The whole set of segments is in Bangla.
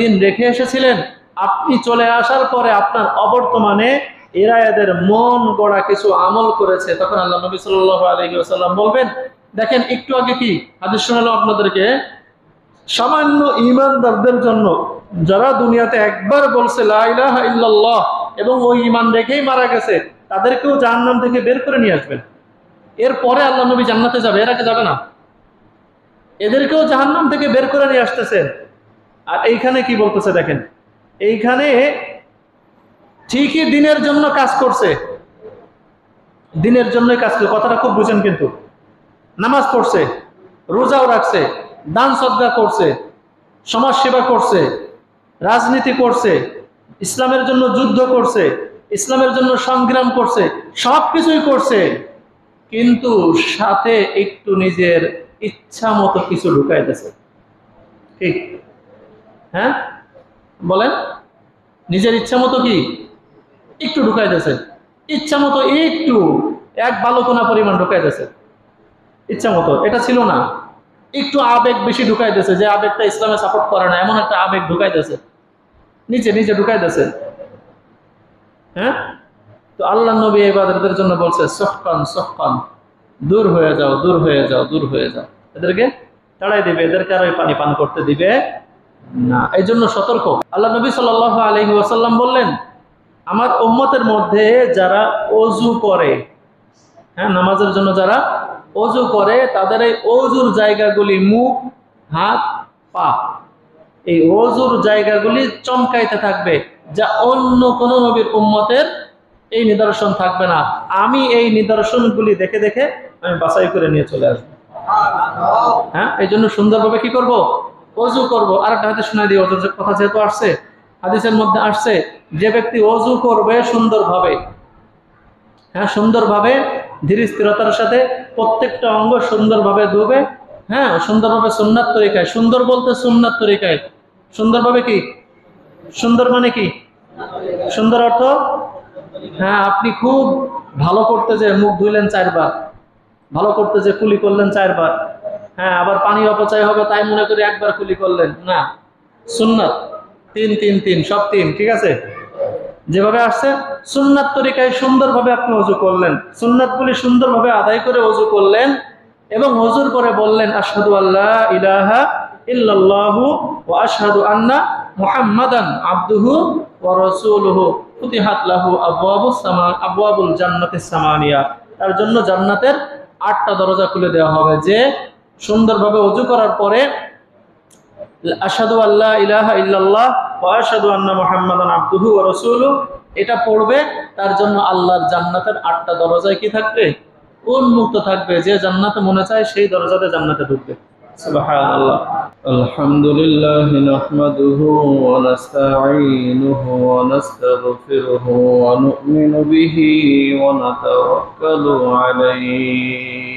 দিন রেখে এসেছিলেন। আপনি চলে আসার পরে আপনার অবর্তমানে এরা এদের মন গড়া কিছু আমল করেছে। তখন আল্লাহ নবী সাল্লাহ আলহিউসাল্লাম বলবেন, দেখেন, একটু আগে কি হাদিস শোনালো আপনাদেরকে? সামান্য ইমানদারদের জন্য যারা দুনিয়াতে একবার বলছে, লা ইল্লাল্লাহ এবং ওই ইমান রেখেই মারা গেছে, তাদেরকেও জাহান্নাম থেকে বের করে নিয়ে আসবেন। এরপরে আল্লাহ নবী জান্নাতে যাবে, এর আগে যাবে না। এদেরকেও জাহান্নাম থেকে বের করে নিয়ে আসতেছেন। আর এইখানে কি বলতেছে দেখেন? এইখানে ঠিকই দিনের জন্য কাজ করছে। দিনের জন্যই কাজ করছে। কথাটা খুব বুঝেন কিন্তু। নামাজ পড়ছে, রোজাও রাখছে, দান সদ্গা করছে, সমাজ সেবা করছে, রাজনীতি করছে, ইসলামের জন্য যুদ্ধ করছে, ইসলামের জন্য সংগ্রাম করছে সব কিছুই করছে। কিন্তু সাথে একটু নিজের ইচ্ছা মতো কিছু ঢুকাইতেছে ঠিক? হ্যাঁ? বলেন। নিজের ইচ্ছা মতো কি? একটু ঢুকাইতেছে ইচ্ছা মতো একটু, এক বালকোনা পরিমাণ ঢুকাইতেছে ইচ্ছা মতো, এটা ছিল না। একটু আবেগ বেশি ঢুকাইতেছে যে আবেগটা ইসলামে সাপোর্ট করে না, এমন একটা আবেগ ঢুকাইতেছে নিচে নিচে ঢুকাইতেছে হ্যাঁ? তো আল্লাহ নবী এবাদতের জন্য বলছে সফকান সফকান দূর হয়ে যাও, দূর হয়ে যাও, দূর হয়ে যাও। এদেরকে তাড়াই দিবে, এদেরকে আর ওই পানি পান করতে দিবে। না এই জন্য সতর্ক। আল্লাহ নবী সাল আলহি ওয়াসাল্লাম বললেন, আমার উম্মতের মধ্যে যারা অজু করে হ্যাঁ নামাজের জন্য যারা অজু করে, তাদের এই অজুর জায়গাগুলি মুখ, হাত, পা, এই অজুর জায়গাগুলি চমকাইতে থাকবে, যা অন্য কোন নবীর উম্মতের এই নিদর্শন থাকবে না। আমি এই নিদর্শনগুলি দেখে দেখে আমি বাছাই করে নিয়ে চলে আসব। হ্যাঁ এই জন্য সুন্দরভাবে কি করব? অজু করব। আর একটা হাতে শোনা দিই অজুর কথা যেহেতু আসছে, হাদিসের মধ্যে আসছে, যে ব্যক্তি অজু করবে সুন্দরভাবে হ্যাঁ সুন্দরভাবে, ধীর স্থিরতার সাথে প্রত্যেকটা অঙ্গ সুন্দরভাবে ধুবে হ্যাঁ সুন্দরভাবে সুন্নাত তরিকায়, সুন্দর বলতে সুন্নাত তরিকায়। সুন্দরভাবে কি? সুন্দর মানে কি? সুন্দর অর্থ হ্যাঁ আপনি খুব ভালো করতে যে মুখ ধুইলেন চারবার, ভালো করতে যে কুলি করলেন চারবার হ্যাঁ আবার পানি অপচয় হবে, তাই মনে করে একবার কুলি করলেন। না, সুন্নাত। তিন তিন তিন, সব তিন, ঠিক আছে? যেভাবে আসছে, সুন্নাত তরিকায় সুন্দরভাবে আপনি অজু করলেন। সুন্নাতগুলি সুন্দরভাবে আদায় করে অজু করলেন এবং অজুর পরে বললেন, আশহাদু আল্লাহ ইলাহা ইল্লাল্লাহু ও আশহাদু আন্না মুহাম্মাদান আবদুহু ওয়া রাসূলুহু। ফুতিহাত লাহু আবওয়াবুস সামা, আবওয়াবুল জান্নাতিস সামানিয়া। তার জন্য জান্নাতের আটটা দরজা খুলে দেওয়া হবে যে সুন্দরভাবে অজু করার পরে আসাদু আল্লাহ ইলাহা ইল্লাল্লাহ ওয়া আশহাদু আন্না মুহাম্মাদান আবদুহু ওয়া রাসূলুহু এটা পড়বে তার জন্য আল্লাহর জান্নাতের আটটা দরজায় কি থাকবে উন্মুক্ত থাকবে যে জান্নাতে মনে চায় সেই দরজাতে জান্নাতে ঢুকবে সুবহানাল্লাহ الحمد لله نحمده ونستعينه ونستغفره ونؤمن به ونتوكل عليه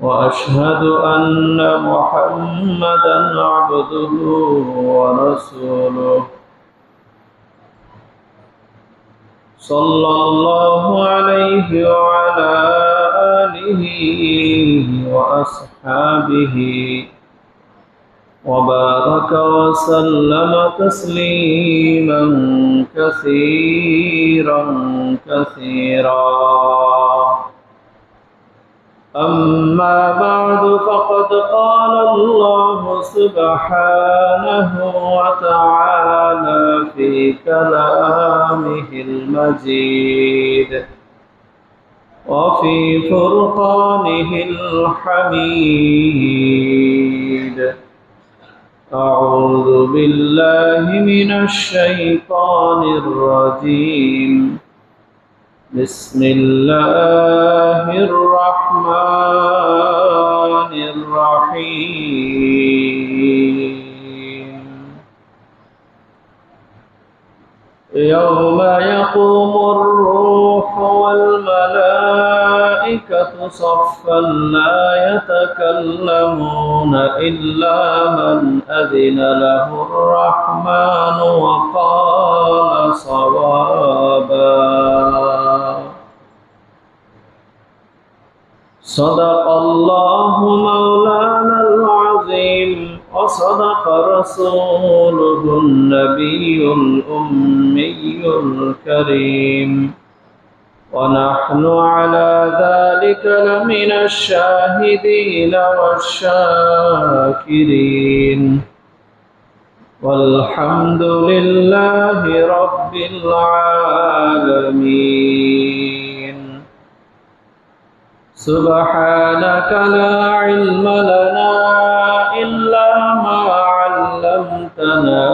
وأشهد أن محمدا عبده ورسوله. صلى الله عليه وعلى آله وأصحابه وبارك وسلم تسليما كثيرا كثيرا. أما بعد فقد قال الله سبحانه وتعالى في كلامه المجيد وفي فرقانه الحميد. أعوذ بالله من الشيطان الرجيم. بسم الله الرحمن الرحيم. يوم يقوم الروح والملائكة صفا لا يتكلمون إلا من أذن له الرحمن وقال صوابا. صدق الله مولانا وصدق رسوله النبي الأمي الكريم. ونحن على ذلك لمن الشاهدين والشاكرين. والحمد لله رب العالمين. سبحانك لا علم لنا إلا ما علمتنا.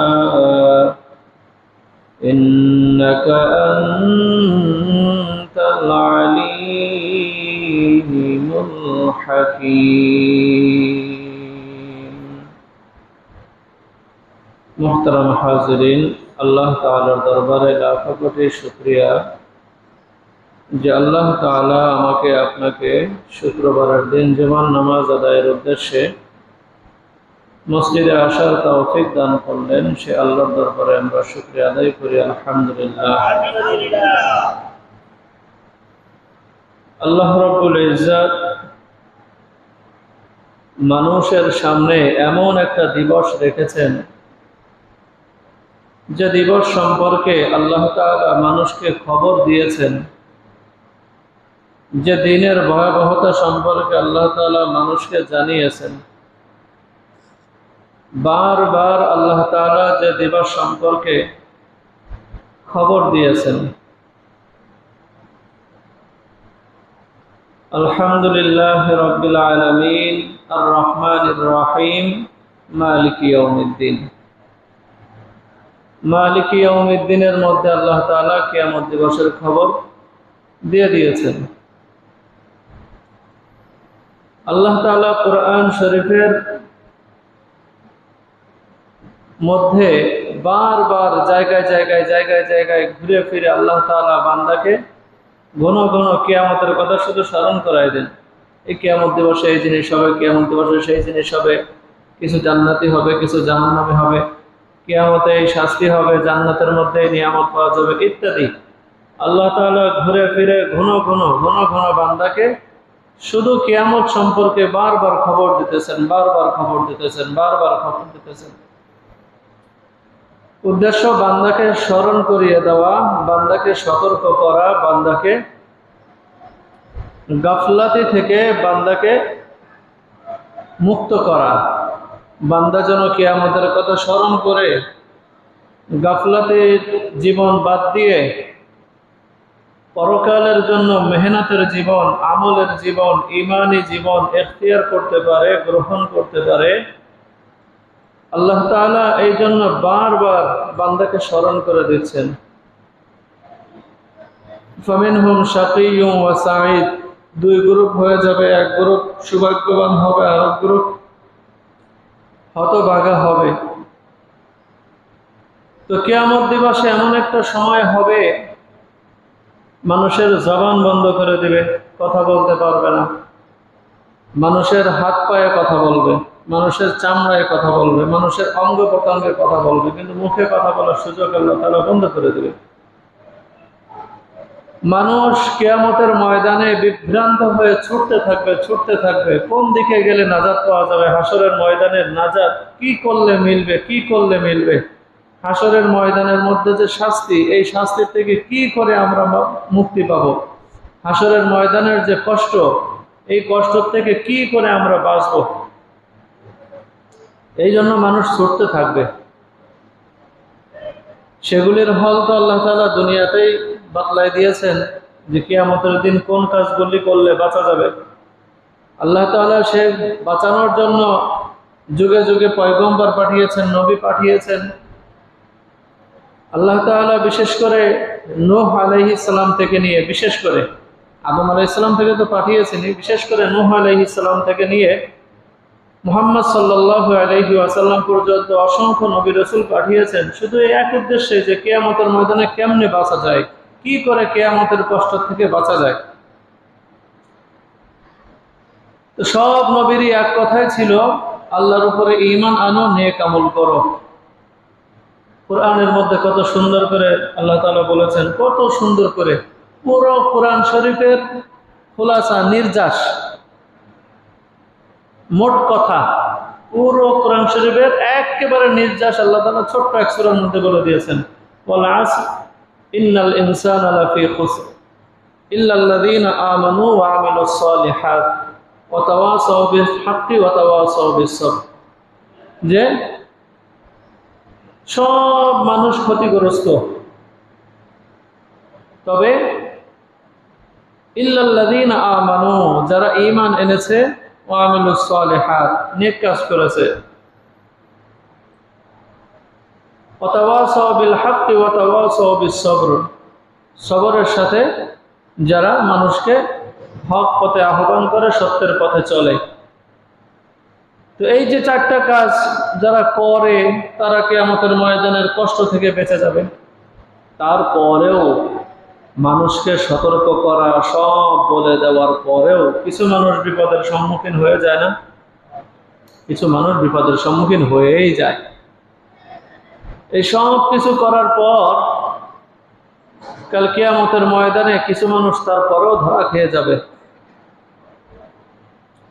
إنك أنت العليم الحكيم. محترم حاضرين الله تعالى دربار علاقہ فقط شكرياً যে আল্লাহ তাআলা আমাকে আপনাকে শুক্রবারের দিন জুমার নামাজ আদায়ের উদ্দেশ্যে মসজিদে আসার তৌফিক দান করলেন, সে আল্লাহর দরবারে আমরা শুকরিয়া আদায় করি, আলহামদুলিল্লাহ। আল্লাহ রব্বুল ইজ্জত মানুষের সামনে এমন একটা দিবস রেখেছেন, যে দিবস সম্পর্কে আল্লাহ তাআলা মানুষকে খবর দিয়েছেন। যে দিনের ভয়াবহতা সম্পর্কে আল্লাহ তাআলা মানুষকে জানিয়েছেন, বারবার আল্লাহ তাআলা যে দিবস সম্পর্কে খবর দিয়েছেন। আলহামদুলিল্লাহ রব্বিল আলামিন আর রহমানির রহিম, মালিক ইয়াউমিদ্দিন। মালিক ইয়াউমিদ্দিনের মধ্যে আল্লাহ তাআলা কিয়ামত দিবসের খবর দিয়ে দিয়েছেন। আল্লাহ তাআলা কোরআন শরীফের মধ্যে বারবার জায়গায় জায়গায় জায়গায় জায়গায় ঘুরে ফিরে আল্লাহ তাআলা বান্দাকে ঘন ঘন কিয়ামতের কথা শুধু স্মরণ করাই দেন। এই কিয়ামত দিবসে এই জিনিস হবে, কিয়ামত দিবসে সেই জিনিস হবে। কিছু জান্নাতি হবে, কিছু জাহান্নামী হবে। কিয়ামতে এই শাস্তি হবে, জান্নাতের মধ্যে নিয়ামত পাওয়া যাবে ইত্যাদি। আল্লাহ তাআলা ঘুরে ফিরে ঘন ঘন ঘন ঘন বান্দাকে শুধু কিয়ামত সম্পর্কে বারবার খবর দিতেছেন, বারবার খবর দিতেছেন, বারবার খবর দিতেছেন। উদ্দেশ্য বান্দাকে স্মরণ করিয়ে দেওয়া, বান্দাকে সতর্ক করা, বান্দাকে গাফলাতি থেকে বান্দাকে মুক্ত করা। বান্দা যেন কিয়ামতের কথা স্মরণ করে গাফলাতি জীবন বাদ দিয়ে পরকালের জন্য মেহনতের জীবন, আমলের জীবন, ইমানি জীবন এখতিয়ার করতে পারে, গ্রহণ করতে পারে। আল্লাহ তাআলা এই জন্য বারবার বান্দাকে স্মরণ করে দিচ্ছেন। ফামিনহুম শাকিয়ুম ওয়া সাঈদ। দুই গ্রুপ হয়ে যাবে, এক গ্রুপ সৌভাগ্যবান হবে, আর এক গ্রুপ হতভাগা হবে। তো কিয়ামত দিবসে এমন একটা সময় হবে মানুষের জবান বন্ধ করে দিবে, কথা বলতে পারবে না। মানুষের হাত পায়ে কথা বলবে, মানুষের চামড়ায় কথা বলবে, মানুষের অঙ্গ প্রত্যঙ্গে কথা বলবে, কিন্তু মুখে কথা বলার সুযোগ আল্লাহ তারা বন্ধ করে দেবে। মানুষ কেয়ামতের ময়দানে বিভ্রান্ত হয়ে ছুটতে থাকবে ছুটতে থাকবে। কোন দিকে গেলে নাজাদ পাওয়া যাবে? হাসরের ময়দানের নাজাদ কি করলে মিলবে, কি করলে মিলবে? হাসরের ময়দানের মধ্যে যে শাস্তি, এই শাস্তির থেকে কি করে আমরা মুক্তি পাব? হাসরের ময়দানের যে কষ্ট, এই কষ্ট থেকে কি করে আমরা বাঁচব? এই জন্য মানুষ ছুটতে থাকবে। সেগুলির হল তো আল্লাহ তালা দুনিয়াতেই বাতলাই দিয়েছেন যে কিয়ামতের দিন কোন কাজগুলি করলে বাঁচা যাবে। আল্লাহ তাআলা সে বাঁচানোর জন্য যুগে যুগে পয়গম্বর পাঠিয়েছেন, নবী পাঠিয়েছেন। আল্লাহ তাআলা বিশেষ করে নূহ আলাইহিস সালাম থেকে নিয়ে, বিশেষ করে আদম আলাইহিস সালাম থেকে তো পাঠিয়েছেন বিশেষ করে নূহ আলাইহিস সালাম থেকে নিয়ে মোহাম্মদ সাল্লাহ আলহি আসাল্লাম পর্যন্ত অসংখ্য নবী রসুল পাঠিয়েছেন। শুধু এই এক উদ্দেশ্যে যে কেয়ামতের ময়দানে কেমনে বাঁচা যায়, কি করে কেয়ামতের কষ্ট থেকে বাঁচা যায়। সব নবীরই এক কথাই ছিল, আল্লাহর উপরে ইমান আনো, নেক আমল করো। কোরআনের মধ্যে কত সুন্দর করে আল্লাহ তালা বলেছেন, কত সুন্দর করে। পুরো কোরআন শরীফের খোলাসা, নির্যাস, মোট কথা, পুরো কোরআন শরীফের একেবারে নির্যাস আল্লাহ তালা ছোট্ট এক সুরার মধ্যে বলে দিয়েছেন ইন্নাল ইনসান যে সব মানুষ ক্ষতিগ্রস্ত। তবে, ইল্লাল্লাযীনা আমানু, যারা ঈমান এনেছে ওয়া আমিলুস সালিহাত, নেক কাজ করেছে। সবরের সাথে যারা মানুষকে হক পথে আহ্বান করে, সত্যের পথে চলে। তো এই যে চারটা কাজ যারা করে, তারা কেয়ামতের ময়দানের কষ্ট থেকে বেঁচে যাবে। তারপরেও মানুষকে সতর্ক করা, সব বলে দেওয়ার পরেও কিছু মানুষ বিপদের সম্মুখীন হয়ে যায় না। কিছু মানুষ বিপদের সম্মুখীন হয়েই যায়। এই সব কিছু করার পর কাল কিয়ামতের ময়দানে কিছু মানুষ তারপরেও ধরা খেয়ে যাবে।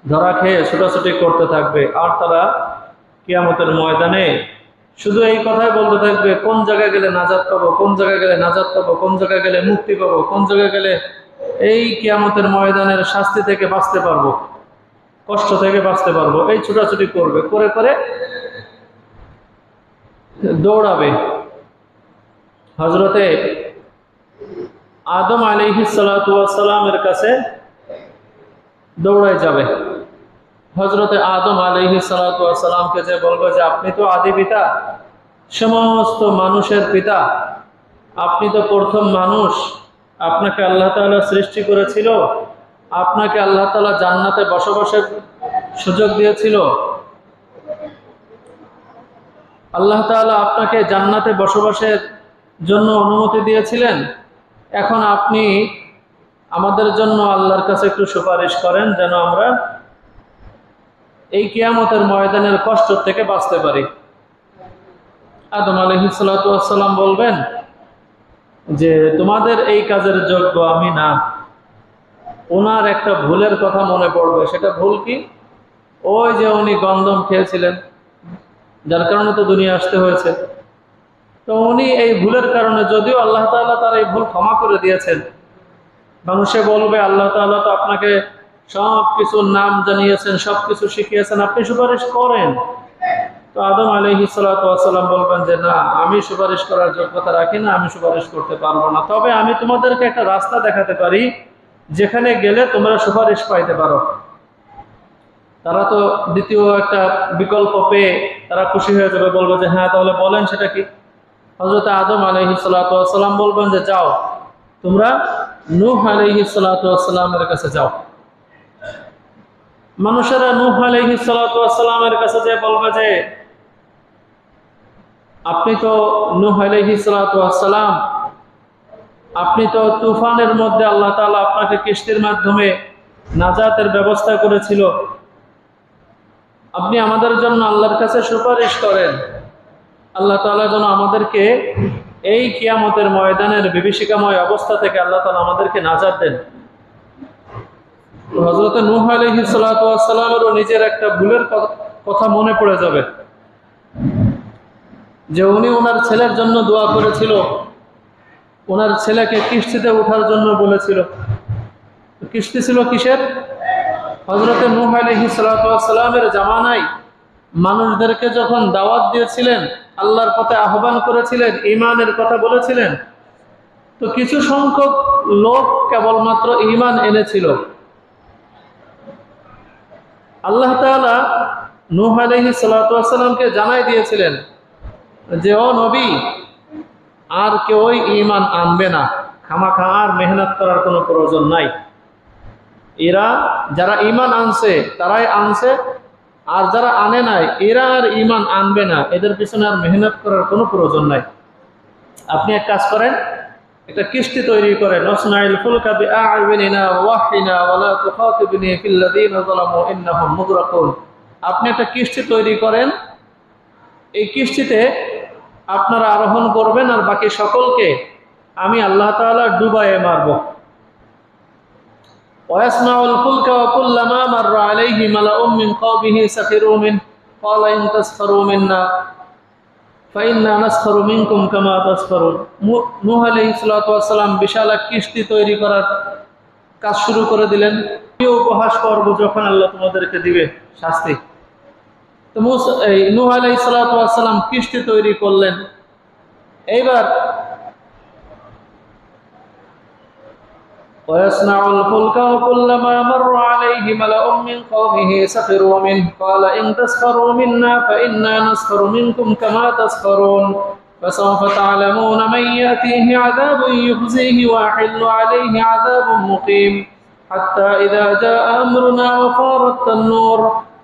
ধরা খেয়ে ছোটাছুটি করতে থাকবে। আর তারা কিয়ামতের ময়দানে শুধু এই কথাই বলতে থাকবে, কোন জায়গায় গেলে নাজাদ পাবো, কোন জায়গায় গেলে নাজাদ পাবো, কোন জায়গায় গেলে মুক্তি পাবো, কোন জায়গায় গেলে এই কিয়ামতের ময়দানের শাস্তি থেকে বাঁচতে পারব, কষ্ট থেকে বাঁচতে পারব, এই ছোটাছুটি করবে, করে করে দৌড়াবে। হজরতে আদম আলিহিসালামের কাছে দৌড়ায় যাবে। হজরতে আদম আলিহিসালামকে যে বলব যে আপনি তো আদি পিতা, সমস্ত মানুষের পিতা, আপনি তো প্রথম মানুষ, আপনাকে আল্লাহ তাআলা সৃষ্টি করেছিল, আপনাকে আল্লাহ তাআলা জান্নাতে বসবাসের সুযোগ দিয়েছিল। আল্লাহ তাআলা আপনাকে জান্নাতে বসবাসের জন্য অনুমতি দিয়েছিলেন। এখন আপনি আমাদের জন্য আল্লাহর কাছে একটু সুপারিশ করেন যেন আমরা এই কিয়ামতের ময়দানের কষ্ট থেকে বাঁচতে পারি। আদম আলহিসাল্লাম বলবেন যে, তোমাদের এই কাজের যোগ্য আমি না। ওনার একটা ভুলের কথা মনে পড়বে। সেটা ভুল কি? ওই যে উনি গন্ধম খেয়েছিলেন যার কারণে তো দুনিয়া আসতে হয়েছে। তো উনি এই ভুলের কারণে যদিও আল্লাহ তাআলা তার এই ভুল ক্ষমা করে দিয়েছেন, মানুষে বলবে, আল্লাহ তাআলা তো আপনাকে সব কিছুর নাম জানিয়েছেন সব কিছু শিখিয়েছেন, আপনি সুপারিশ করেন। তো আদম আলহি সালাম বলবেন যে, না, আমি সুপারিশ করার যোগ্যতা রাখি না, আমি সুপারিশ করতে পারব না। তবে আমি তোমাদেরকে একটা রাস্তা দেখাতে পারি, যেখানে গেলে তোমরা সুপারিশ পাইতে পারো। তারা তো দ্বিতীয় একটা বিকল্প পেয়ে তারা খুশি হয়ে যাবে, বলব যে হ্যাঁ তাহলে বলেন সেটা কি? হজরত আদম আলহি সালাম বলবেন যে, যাও, তোমরা নূহ আলহি সালামের কাছে যাও। মানুষেরা নূহ আলহি সালামের কাছে যে বলবে যে, আপনি তো নূহ আলহি সালাম, আপনি তো তুফানের মধ্যে আল্লাহ তালা আপনাকে কিস্তির মাধ্যমে নাজাতের ব্যবস্থা করেছিল। আপনি আমাদের জন্য আল্লাহর কাছে সুপারিশ করেন। আল্লাহ তালা যেন আমাদেরকে এই কিয়ামতের ময়দানের বিভীষিকাময় অবস্থা থেকে আল্লাহ তালা আমাদেরকে নাজার দেন। হজরত নূহ আলহি সালামেরও নিজের একটা ভুলের কথা মনে পড়ে যাবে। যে উনি ওনার ছেলের জন্য দোয়া করেছিল ওনার ছেলেকে কিস্তিতে ওঠার জন্য বলেছিল। কিস্তি ছিল কিসের? হজরতে নূহ আলহি সালামের জামানায় মানুষদেরকে যখন দাওয়াত দিয়েছিলেন, আল্লাহর পথে আহ্বান করেছিলেন ইমানের কথা বলেছিলেন, তো কিছু সংখ্যক লোক কেবলমাত্র ইমান এনেছিল। আল্লাহ তাআলা নূহ আলাইহি সালাতামকে জানাই দিয়েছিলেন যে, ও নবী, আর কেউই ইমান আনবে না। খামাখা আর মেহনত করার কোনো প্রয়োজন নাই। এরা যারা ইমান আনছে, তারাই আনছে। আর যারা আনে নাই, এরা আর ইমান আনবে না। এদের পিছনে আর মেহনত করার কোনো প্রয়োজন নাই। আপনি এক কাজ করেন একটা কিস্তি তৈরি করে আপনি একটা কিস্তি তৈরি করেন, এই কিস্তিতে আপনারা আরোহণ করবেন আর বাকি সকলকে আমি আল্লাহ তালা ডুবায়ে মারব। ওয়াসনাউল আলাইহি মালাউম ফাইন্না নাসখারু মিনকুম কামা তাসখারুন। নূহ আলাইহিস সালাতু বিশাল এক কিস্তি তৈরি করার কাজ শুরু করে দিলেন। কি উপহাস করব যখন আল্লাহ তোমাদেরকে দিবে, শাস্তি। তো মুস, এই নূহ আলাইহিস সালাতু কিস্তি তৈরি করলেন। এইবার ويصنع الفلك وكلما مر عليه ملأ من قومه سخروا منه. قال إن تسخروا منا فإنا نسخر منكم كما تسخرون. فسوف تعلمون من يأتيه عذاب يخزيه ويحل عليه عذاب مقيم. حتى إذا جاء أمرنا وفارت النور.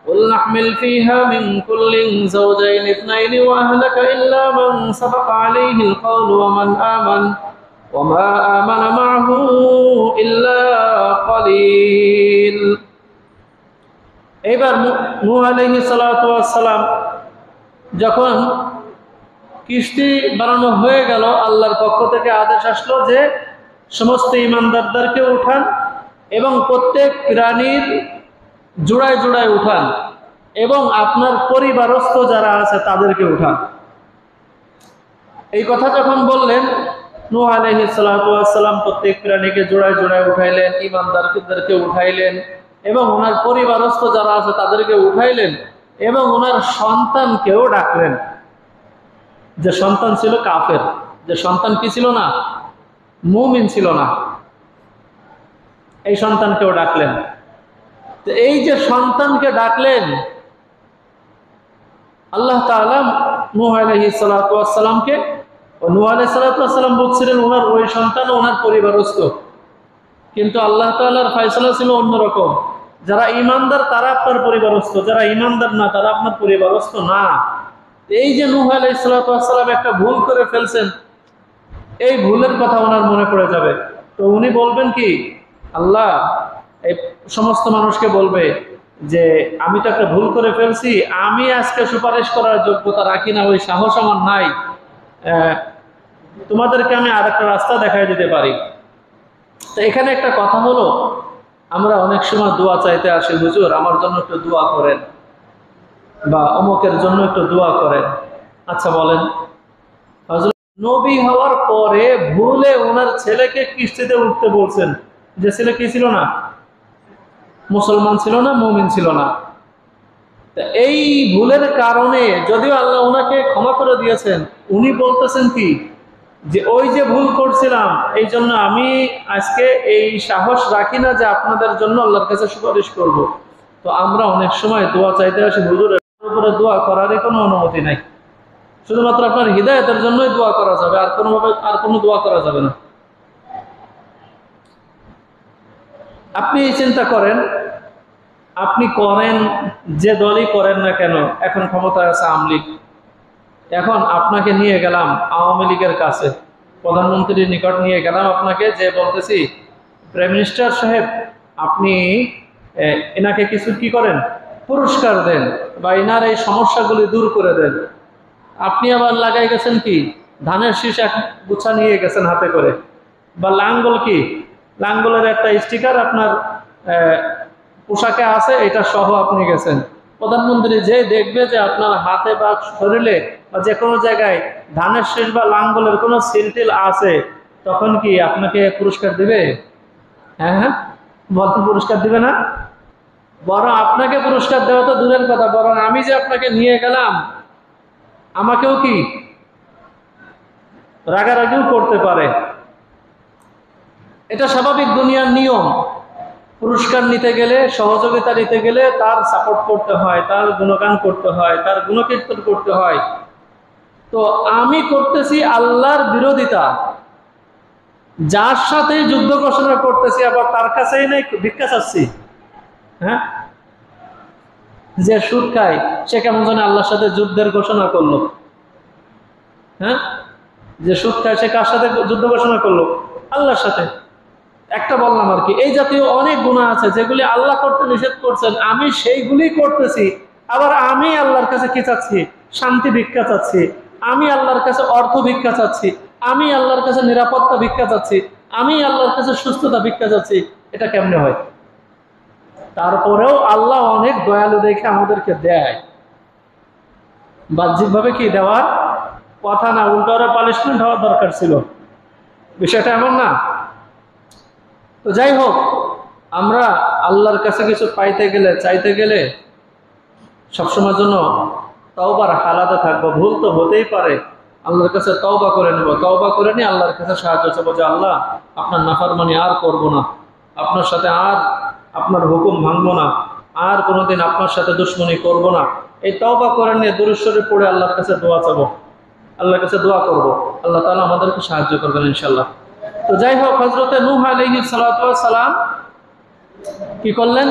قل نحمل فيها من كل زوجين اثنين وأهلك إلا من سبق عليه القول ومن آمن. وما آمن معه إلا قليل এবার নূহ আলাইহি সালাতু সালাম যখন কিস্তি বানানো হয়ে গেল আল্লাহর পক্ষ থেকে আদেশ আসলো যে সমস্ত ইমানদারদেরকে উঠান এবং প্রত্যেক প্রাণীর জোড়ায় জোড়ায় উঠান এবং আপনার পরিবারস্থ যারা আছে তাদেরকে উঠান এই কথা যখন বললেন নূহ সালাম প্রত্যেক প্রাণীকে জোড়ায় জোড়ায় উঠাইলেন ইমানদারদেরকে উঠাইলেন এবং ওনার পরিবারস্থ যারা আছে তাদেরকে উঠাইলেন এবং ওনার সন্তানকেও ডাকলেন। যে সন্তান ছিল কাফের, যে সন্তান কি ছিল না? মুমিন ছিল না। এই সন্তানকেও ডাকলেন। তো এই যে সন্তানকে ডাকলেন, আল্লাহ তাআলা নূহ সালাতু সালামকে নূহ ওয়াস বলছিলেন, ওনার ওই সন্তান ওনার পরিবারস্থ। কিন্তু আল্লাহ তাআলার ফয়সালা ছিল অন্যরকম। যারা ইমানদার তারা আপনার পরিবারস্থ। যারা ইমানদার না, তারা আপনার পরিবারস্থ না। এই যে নূহ আলাইহিস সালাতু একটা ভুল করে ফেলছেন, এই ভুলের কথা ওনার মনে পড়ে যাবে। তো উনি বলবেন কি, আল্লাহ, এই সমস্ত মানুষকে বলবে যে, আমি তো একটা ভুল করে ফেলছি। আমি আজকে সুপারিশ করার যোগ্যতা রাখি না, ওই সাহস আমার নাই। তোমাদেরকে আমি আর একটা রাস্তা দেখাই দিতে পারি। তো এখানে একটা কথা হলো, আমরা অনেক সময় দোয়া চাইতে আসি, হুজুর, আমার জন্য একটু দোয়া করেন বা অমুকের জন্য একটু দোয়া করেন। আচ্ছা বলেন। নবী হওয়ার পরে ভুলে ওনার ছেলেকে কিস্তিতে উঠতে বলছেন। যে ছেলে কি ছিল না? মুসলমান ছিল না, মুমিন ছিল না। এই ভুলের কারণে যদিও আল্লাহ ওনাকে ক্ষমা করে দিয়েছেন, উনি বলতেছেন কি যে ওই যে ভুল করছিলাম, এই জন্য আমি আজকে এই সাহস রাখি না যে আপনাদের জন্য আল্লাহর কাছে সুপারিশ করব। তো আমরা অনেক সময় দোয়া চাইতে আসি, হুজুরের দোয়া করারই কোনো অনুমতি নাই। শুধুমাত্র আপনার হৃদায়তের জন্যই দোয়া করা যাবে, আর কোনোভাবে, আর কোনো দোয়া করা যাবে না। আপনি চিন্তা করেন, আপনি করেন যে দলই করেন না কেন, এখন ক্ষমতায় আছে আওয়ামী লীগ। এখন আপনাকে নিয়ে গেলাম আওয়ামী লীগের কাছে। প্রধানমন্ত্রীর নিকট নিয়ে গেলাম আপনাকে যে বলতেছি প্রাইম মিনিস্টার সাহেব, আপনি এনাকে কিছু কি করেন? পুরস্কার দেন বা এনার এই সমস্যাগুলি দূর করে দেন। আপনি আবার লাগাই গেছেন কি? ধানের শীষ এক গুছা নিয়ে গেছেন হাতে করে। বা লাঙ্গল কি? লাঙ্গলের একটা স্টিকার আপনার পোশাকে আছে, এটা সহ আপনি গেছেন। প্রধানমন্ত্রী যে দেখবে যে আপনার হাতে বা শরীরে বা যে কোনো জায়গায় ধানের শেষ বা লাঙ্গলের কোনো সিলটিল আছে, তখন কি আপনাকে পুরস্কার দিবে? হ্যাঁ হ্যাঁ বলতে পুরস্কার দিবে না? বরং আপনাকে পুরস্কার দেওয়া তো দূরের কথা, বরং আমি যে আপনাকে নিয়ে গেলাম, আমাকেও কি রাগারাগিও করতে পারে? এটা স্বাভাবিক দুনিয়ার নিয়ম। পুরস্কার নিতে গেলে, সহযোগিতা নিতে গেলে তার সাপোর্ট করতে হয়, তার গুণগান করতে হয়, তার গুণকীর্তন করতে হয়। তো আমি করতেছি আল্লাহর বিরোধিতা। যার সাথে যুদ্ধ ঘোষণা করতেছি, আবার তার কাছেই নাই, ভিক্ষা চাচ্ছি। হ্যাঁ? যে সুদ খায়, সে কেমন জানে আল্লাহর সাথে যুদ্ধের ঘোষণা করল। হ্যাঁ? যে সুদ খায়, সে কার সাথে যুদ্ধ ঘোষণা করল? আল্লাহর সাথে। একটা বললাম আর কি, এই জাতীয় অনেক গুণা আছে, যেগুলি আল্লাহ করতে নিষেধ করছেন, আমি সেইগুলি করতেছি, আবার আমি আল্লাহর কাছে কি চাচ্ছি? শান্তি ভিক্ষা চাচ্ছি। আমি আল্লাহর কাছে অর্থ ভিক্ষা চাচ্ছি, আমি আল্লাহর কাছে নিরাপত্তা ভিক্ষা চাচ্ছি, আমি আল্লাহর কাছে সুস্থতা ভিক্ষা চাচ্ছি, এটা কেমনে হয়? তারপরেও আল্লাহ অনেক দয়ালু দেখে আমাদেরকে দেয়। বাহ্যিকভাবে কি দেওয়ার? কথা না, উল্টো আরও পানিশমেন্ট হওয়ার দরকার ছিল। বিষয়টা এমন না। তো যাই হোক, আমরা আল্লাহর কাছে কিছু পাইতে গেলে, চাইতে গেলে সবসময়ের জন্য তওবার হালাতে থাকব, ভুল তো হতেই পারে। আল্লাহর কাছে তওবা করে নেব। তওবা করে নিয়ে আল্লাহর কাছে সাহায্য চাবো যে, আল্লাহ, আপনার নাফারমানি আর করব না। আপনার সাথে আর আপনার হুকুম ভাঙবো না। আর কোনোদিন আপনার সাথে দুশ্মনী করব না। এই তওবা করে নিয়ে দূরেশ্বরে পড়ে আল্লাহর কাছে দোয়া চাবো। আল্লাহর কাছে দোয়া করব। আল্লাহ তালা আমাদেরকে সাহায্য করবেন ইনশাল্লাহ তো যাই হোক হজরতে নূহ আলহি সালাম কি করলেন?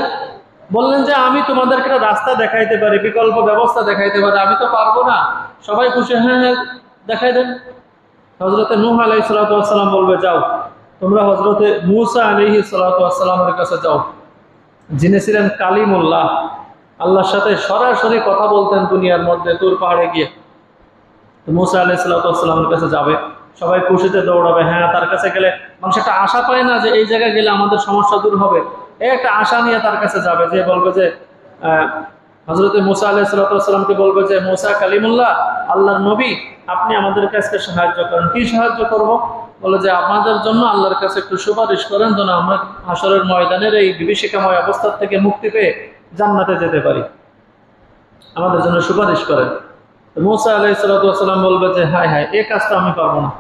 বললেন যে আমি তোমাদেরকে একটা রাস্তা দেখাইতে পারি, বিকল্প ব্যবস্থা দেখাইতে পারি, আমি তো পারব না। সবাই খুশি হ্যাঁ হ্যাঁ দেখাই দেন। হজরতে নূহ আলহি সালাম বলবে, যাও। তোমরা হজরতে মুসা আলহি সালামের কাছে যাও। যিনি ছিলেন কালিমুল্লাহ, আল্লাহর সাথে সরাসরি কথা বলতেন দুনিয়ার মধ্যে তোর পাহাড়ে গিয়ে। তো মুসা আলাহ সাল্লামের কাছে যাবে। সবাই খুশিতে দৌড়াবে হ্যাঁ তার কাছে গেলে মানুষ একটা আশা পায় না যে এই জায়গায় গেলে আমাদের সমস্যা দূর হবে। একটা আশা নিয়ে তার কাছে যাবে, যে বলবে যে হজরত মুসা আলাহ সাল্লামকে বলবে যে, মোসা কালিমুল্লাহ, আল্লাহর নবী, আপনি আমাদের কাছে সাহায্য করেন। কি সাহায্য করব? বলে যে আমাদের জন্য আল্লাহর কাছে একটু সুপারিশ করেন যেন আমরা হাসরের ময়দানের এই বিভীষিকাময় অবস্থার থেকে মুক্তি পেয়ে জান্নাতে যেতে পারি। আমাদের জন্য সুপারিশ করেন। মুসা আলাই সাল্লাম বলবে যে হাই হাই এই কাজটা আমি পারব না।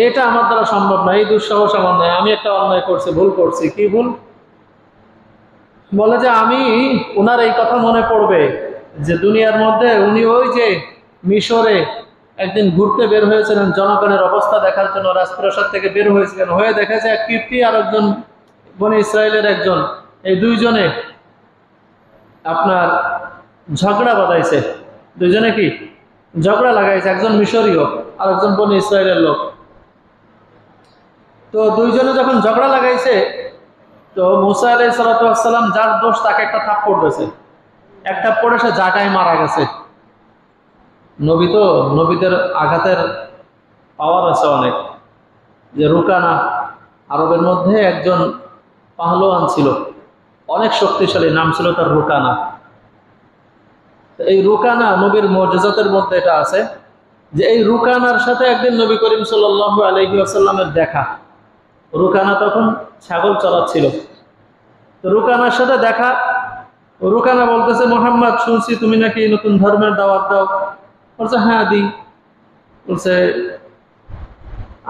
এটা আমার দ্বারা সম্ভব না, এই দুঃসাহস আমার নয় আমি একটা অন্যায় করছি, ভুল করছি। কি ভুল? বলে যে আমি ওনার এই কথা মনে পড়বে যে দুনিয়ার মধ্যে উনি ওই যে মিশরে একদিন ঘুরতে বের হয়েছিলেন, জনগণের অবস্থা দেখার জন্য, রাজপ্রাসাদ থেকে বের হয়েছিলেন। হয়ে দেখেছে এক কীর্তি আর একজন বনি ইসরায়েলের একজন। এই দুইজনে আপনার ঝগড়া বাঁধাইছে। দুইজনে কি? ঝগড়া লাগাইছে। একজন মিশরীয় আর একজন বনে ইসরায়েলের লোক। তো দুইজনে যখন ঝগড়া লাগাইছে, তো মুসা আলাই সালাতাম যার দোষ তাকে একটা থাপ পড়েছে একটা পড়ে সে জায়গায় মারা গেছে। নবী তো, নবীদের আঘাতের পাওয়ার আছে অনেক। যে রুকানা আরবের মধ্যে একজন পাহলোয়ান ছিল। অনেক শক্তিশালী, নাম ছিল তার রুকানা। এই রুকানা নবীর মর্যাদাতের মধ্যে এটা আছে যে এই রুকানার সাথে একদিন নবী করিম সাল আলহি দেখা। রুকানা তখন ছাগল চলাচ্ছিল। তো রুকানার সাথে দেখা, রুকানা বলতেছে, মোহাম্মদ, শুনছি তুমি নাকি নতুন ধর্মের দাওয়াত দাও। বলছে হ্যাঁ দি বলছে,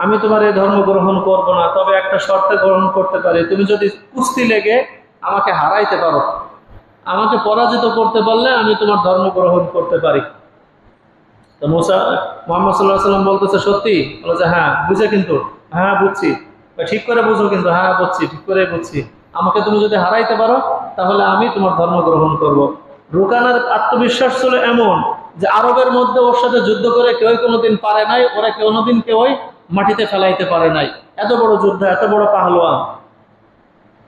আমি তোমার এই ধর্ম গ্রহণ করব না, তবে একটা শর্তে গ্রহণ করতে পারি। তুমি যদি কুস্তি লেগে আমাকে হারাইতে পারো, আমাকে পরাজিত করতে পারলে আমি তোমার ধর্ম গ্রহণ করতে পারি। মোহাম্মদ সাল্লাহ সাল্লাম বলতেছে, সত্যি? বলেছে হ্যাঁ বুঝে কিন্তু। হ্যাঁ বুঝছি। ঠিক করে বুঝো কিন্তু হ্যাঁ বুঝছি, ঠিক করে বুঝছি। আমাকে তুমি যদি হারাইতে পারো, তাহলে আমি তোমার ধর্ম গ্রহণ করব। রুকানার আত্মবিশ্বাস ছিল এমন যে আরবের মধ্যে ওর সাথে যুদ্ধ করে কেউ কোনোদিন পারে নাই, ওরা কোনোদিন কেউই মাটিতে ফেলাইতে পারে নাই। এত বড় যুদ্ধ, এত বড় পাহলোয়ান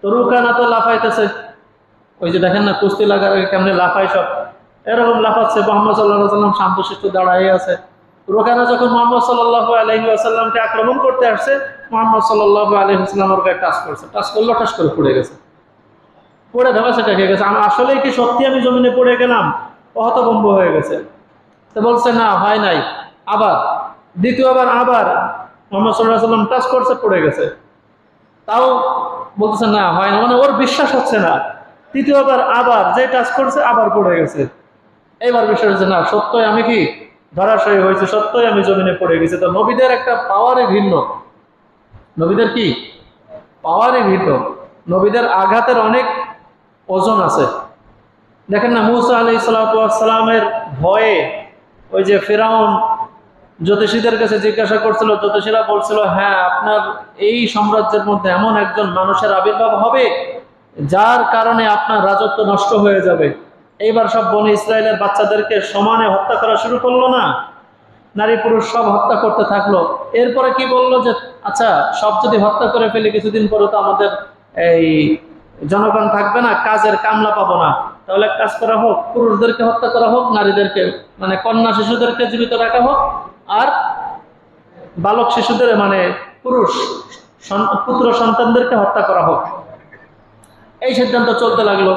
তো রুকানা তো লাফাইতেছে। ওই যে দেখেন না, কুস্তি লাগার কেমনি লাফাই সব। এরকম লাফাচ্ছে, মোহাম্মদ সাল্লাহ সাল্লাম শান্তশিষ্ট দাঁড়াই আছে। রোকানা যখন মোহাম্মদ সাল্লাহ আলহি আসাল্লামকে আক্রমণ করতে আসছে মোহাম্মদ সাল্লাহ আলহি আসসালামের গায়ে টাচ করছে। টাচ করল টাচ করে পড়ে গেছে। পড়ে সেটা খেয়ে গেছে। আমি আসলেই কি সত্যি আমি জমিনে পড়ে গেলাম? অহতভম্ব হয়ে গেছে। তো বলছে, না, হয় নাই। আবার, দ্বিতীয়বার আবার মোহাম্মদ সাল্লাহ সাল্লাম টাচ করছে, পড়ে গেছে। তাও বলতেছে, না, হয় না। মানে ওর বিশ্বাস হচ্ছে না। তৃতীয়বার আবার যে টাচ করছে, আবার পড়ে গেছে। এইবার বিশ্বাস হচ্ছে, না, সত্যই আমি কি ধরাশয়ী হয়েছে? সত্যই আমি জমিনে পড়ে গেছি। তো নবীদের একটা পাওয়ারই ভিন্ন। নবীদের কি? পাওয়ারই ভিন্ন। নবীদের আঘাতের অনেক ওজন আছে। দেখেন না, মুসা আলি সালামের ভয়ে ওই যে ফেরাউন জ্যোতিষীদের কাছে জিজ্ঞাসা করছিল, জ্যোতিষীরা বলছিল হ্যাঁ আপনার এই সাম্রাজ্যের মধ্যে এমন একজন মানুষের আবির্ভাব হবে, যার কারণে আপনার রাজত্ব নষ্ট হয়ে যাবে। এইবার সব বনে ইসরায়েলের বাচ্চাদেরকে সমানে হত্যা করা শুরু করল না? নারী পুরুষ সব হত্যা করতে থাকল। এরপরে কি বলল যে আচ্ছা সব যদি হত্যা করে ফেলে, কিছুদিন পরে তো আমাদের এই জনগণ থাকবে না, কাজের কামলা পাবো না। তাহলে কাজ করা হোক, পুরুষদেরকে হত্যা করা হোক, নারীদেরকে মানে কন্যা শিশুদেরকে জীবিত রাখা হোক, আর বালক শিশুদের মানে পুরুষ পুত্র সন্তানদেরকে হত্যা করা হোক। এই সিদ্ধান্ত চলতে লাগল।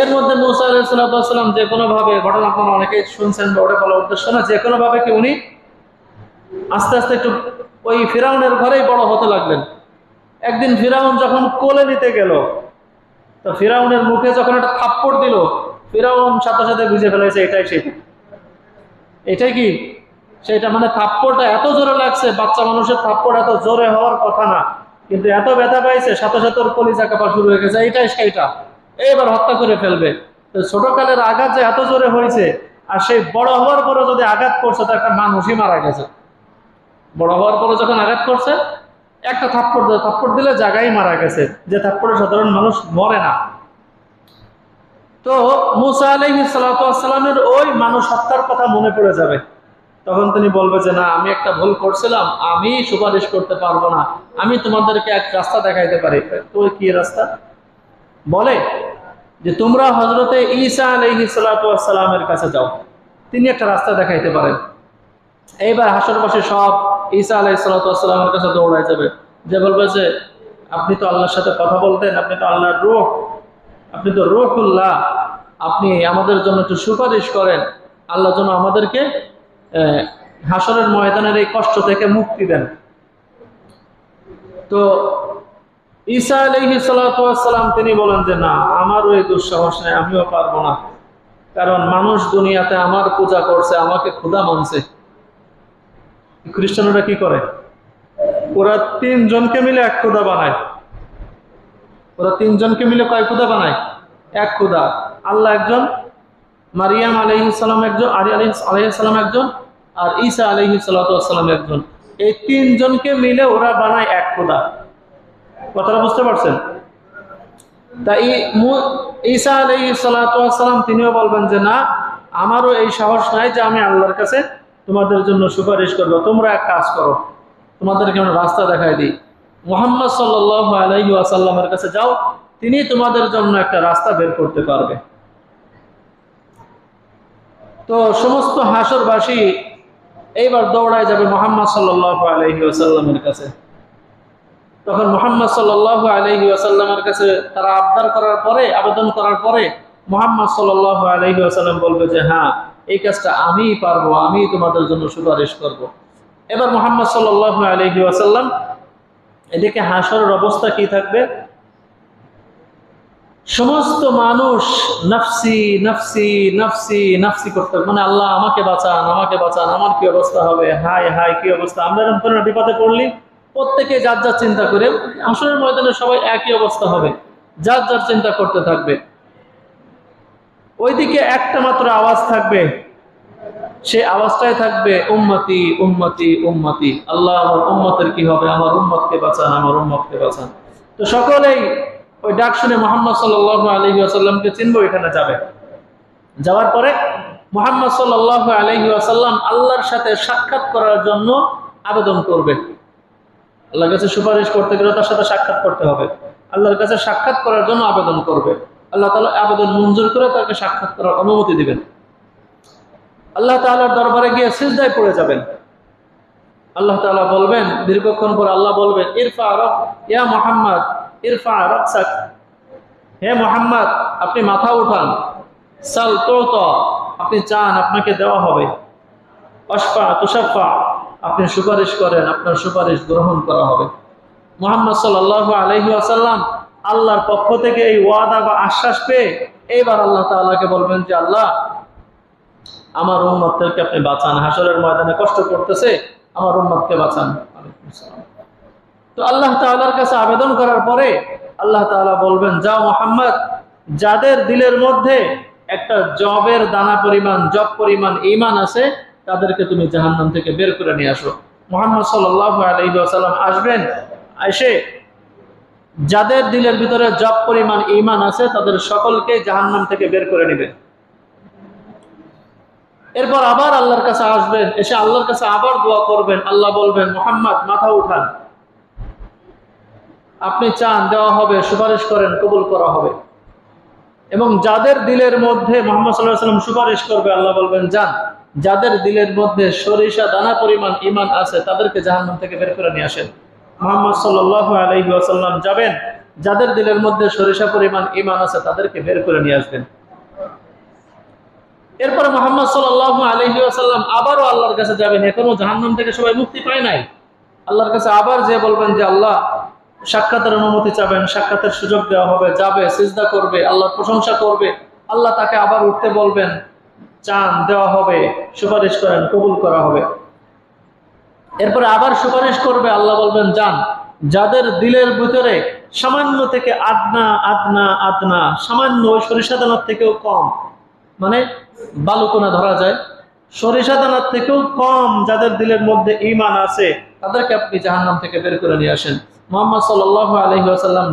এর মধ্যে মুসা আলাইসালাম যে কোনো ভাবে, ঘটনা কোনো অনেকেই শুনছেন বা ওটা বলার উদ্দেশ্য না, যে কোনো ভাবে কি উনি আস্তে আস্তে একটু ওই ফিরাউনের ঘরেই বড় হতে লাগলেন। একদিন ফিরাউন যখন কোলে নিতে গেল, তো ফিরাউনের মুখে যখন একটা থাপ্পড় দিল, ফিরাউন সাথে সাথে বুঝে ফেলেছে, এটাই সেটা। এটাই কি? সেটা মানে থাপ্পড়টা এত জোরে লাগছে, বাচ্চা মানুষের থাপ্পড় এত জোরে হওয়ার কথা না, কিন্তু এত ব্যথা পাইছে, সাথে সাথে ওর কলিজা কাপা শুরু হয়ে গেছে এটাই সেইটা এইবার হত্যা করে ফেলবে। তো ছোটকালের আঘাত যে এত জোরে হয়েছে, আর সেই বড় হওয়ার পরে যদি আঘাত করছে, তো একটা মানুষই মারা গেছে। বড় হওয়ার পরে যখন আঘাত করছে, একটা থাপ্পড় দিলে থাপ্পড় দিলে জায়গায় মারা গেছে। যে থাপ্পড়ে সাধারণ মানুষ মরে না। তো মুসা আলহি সালাতামের ওই মানুষ হত্যার কথা মনে পড়ে যাবে। তখন তিনি বলবে যে, না, আমি একটা ভুল করছিলাম। আমি সুপারিশ করতে পারব না। আমি তোমাদেরকে এক রাস্তা দেখাইতে পারি। তো কি রাস্তা? বলে যে তোমরা হজরতে ঈসা আলহি সালাতামের কাছে যাও। তিনি একটা রাস্তা দেখাইতে পারেন। এইবার হাসরবাসী সব ঈসা আলাই সালাতামের কাছে দৌড়ায় যাবে। যে বলবে যে, আপনি তো আল্লাহর সাথে কথা বলতেন, আপনি তো আল্লাহর রোহ, আপনি তো রোহুল্লাহ, আপনি আমাদের জন্য একটু সুপারিশ করেন, আল্লাহ যেন আমাদেরকে হাসরের ময়দানের এই কষ্ট থেকে মুক্তি দেন। তো ঈসা আলহি সালাম তিনি বলেন যে, না, আমারও এই দুঃসাহস নেই, আমিও পারব না। কারণ মানুষ দুনিয়াতে আমার পূজা করছে, আমাকে ক্ষুধা মানছে। খ্রিস্টানরা কি করে? ওরা তিনজনকে মিলে এক ক্ষুদা বানায়। ওরা তিনজনকে মিলে কয় ক্ষুদা বানায়? এক ক্ষুদা আল্লাহ একজন, মারিয়াম আলহিসাল্লাম একজন, আলী আলি আলহিসাল্লাম একজন, আর ঈসা আলহি সাল্লাম একজন। এই তিনজনকে মিলে ওরা বানায় এক ক্ষুদা কথাটা বুঝতে পারছেন? তা ঈসা আলহি সাল্লাম তিনিও বলবেন যে, না, আমারও এই সাহস নাই যে আমি আল্লাহর কাছে তোমাদের জন্য সুপারিশ করব। তোমরা এক কাজ করো, তোমাদেরকে আমরা রাস্তা দেখাই দিই। মোহাম্মদ আসাল্লামের কাছে যাও, তিনি তোমাদের জন্য একটা রাস্তা বের করতে পারবে। তো সমস্ত হাসরবাসী এইবার দৌড়ায় যাবে মোহাম্মদ সাল্লাহ আলহি কাছে। তখন মোহাম্মদ সাল্লাহ আলহি আসাল্লামের কাছে তারা আবদার করার পরে, আবেদন করার পরে মোহাম্মদ সাল্লাহ আলহি আসাল্লাম বলবে যে হ্যাঁ এই কাজটা আমিই পারব আমি তোমাদের জন্য সুপারিশ করব। এবার মোহাম্মদ সাল্লাহ আলহি আসাল্লাম এদিকে হাসরের অবস্থা কি থাকবে? সমস্ত মানুষ নফসি নফসি নফসি নফসি করতে মানে আল্লাহ আমাকে বাঁচান আমাকে বাঁচান, আমার কি অবস্থা হবে? হাই হাই কি অবস্থা? আমরা বিপদে পড়লি? প্রত্যেকে যার যার চিন্তা করে আসরের ময়দানে সবাই একই অবস্থা হবে। যার যার চিন্তা করতে থাকবে। ওইদিকে একটা মাত্র আওয়াজ থাকবে। সে আওয়াজটাই থাকবে, উম্মতি উম্মতি উম্মতি। আল্লাহ আমার উম্মতের কি হবে? আমার উম্মতকে বাঁচান, আমার উম্মতকে বাঁচান। তো সকলেই ওই ডাক শুনে মোহাম্মদ সাল্লাহ আলহি আসাল্লামকে চিনবো, এখানে যাবে। যাওয়ার পরে মোহাম্মদ সাল্লাহ আলহি আসাল্লাম আল্লাহর সাথে সাক্ষাৎ করার জন্য আবেদন করবে। আল্লাহর কাছে সুপারিশ করতে গেলে তার সাথে সাক্ষাৎ করতে হবে। আল্লাহর কাছে সাক্ষাৎ করার জন্য আবেদন করবে। আল্লাহ তালা আবেদন মঞ্জুর করে তাকে সাক্ষাৎ করার অনুমতি দিবেন। আল্লাহ তাআলার দরবারে গিয়ে সিজদায় পড়ে যাবেন। আল্লাহ তাআলা বলবেন, দীর্ঘক্ষণ পর আল্লাহ বলবেন, ইরফা রব ইয়া মোহাম্মদ, ইরফা রকসাক হে মোহাম্মদ, আপনি মাথা উঠান। সাল তো আপনি চান আপনাকে দেওয়া হবে। অশফা তুষাফা আপনি সুপারিশ করেন, আপনার সুপারিশ গ্রহণ করা হবে। মোহাম্মদ সাল্লাহ আলহি আসাল্লাম আল্লাহর পক্ষ থেকে এই ওয়াদা বা আশ্বাস পেয়ে এইবার আল্লাহ তাআলাকে বলবেন যে, আল্লাহ, আমার উম্মতকে আপনি বাঁচান। হাসরের ময়দানে কষ্ট করতেছে, আমার উম্মতকে বাঁচান। তো আল্লাহ তাআলার কাছে আবেদন করার পরে আল্লাহ তাআলা বলবেন, যাও মোহাম্মদ, যাদের দিলের মধ্যে একটা জবের দানা পরিমাণ, জব পরিমাণ ইমান আছে তাদেরকে তুমি জাহান্নাম থেকে বের করে নিয়ে আসো। মোহাম্মদ আলহি আসবেন এসে যাদের দিলের ভিতরে জব পরিমাণ ইমান আছে তাদের সকলকে জাহান্নাম থেকে বের করে নেবেন এরপর আবার আল্লাহর কাছে আসবেন, এসে আল্লাহর কাছে আবার দোয়া করবেন। আল্লাহ বলবেন, মোহাম্মদ, মাথা উঠান। আপনি চান দেওয়া হবে, সুপারিশ করেন, কবুল করা হবে। এবং যাদের দিলের মধ্যে মোহাম্মদ সাল্লাহ সাল্লাম সুপারিশ করবে, আল্লাহ বলবেন, যান। যাদের দিলের মধ্যে সরিষা দানা পরিমাণ ইমান আছে, তাদেরকে জাহান্নাম থেকে বের করে নিয়ে আসেন। মোহাম্মদ সাল্লাহ আলহি আসাল্লাম যাবেন, যাদের দিলের মধ্যে সরিষা পরিমাণ ইমান আছে, তাদেরকে বের করে নিয়ে আসবেন। এরপরে মোহাম্মদ সাল্লাহ আলহি আসাল্লাম আবারও আল্লাহর কাছে যাবেন। এখনও জাহান্নাম থেকে সবাই মুক্তি পায় নাই। আল্লাহর কাছে আবার যে বলবেন যে, আল্লাহ, সাক্ষাতের অনুমতি চাবেন, সাক্ষাতের সুযোগ দেওয়া হবে, যাবে, সিজদা করবে, আল্লাহর প্রশংসা করবে, আল্লাহ তাকে আবার উঠতে বলবেন। চান দেওয়া হবে, সুপারিশ করেন, কবুল করা হবে। এরপরে আবার সুপারিশ করবে, আল্লাহ বলবেন, যান, যাদের দিলের ভিতরে সামান্য থেকে আদনা আদনা আদনা, সামান্য সরিষা দানার থেকেও কম মানে বালুকোনা ধরা যায়, সরিষা দানার থেকেও কম যাদের দিলের মধ্যে ইমান আছে, তাদেরকে আপনি জাহান্নাম থেকে বের করে নিয়ে আসেন। মোহাম্মদ সাল আলহি আসাল্লাম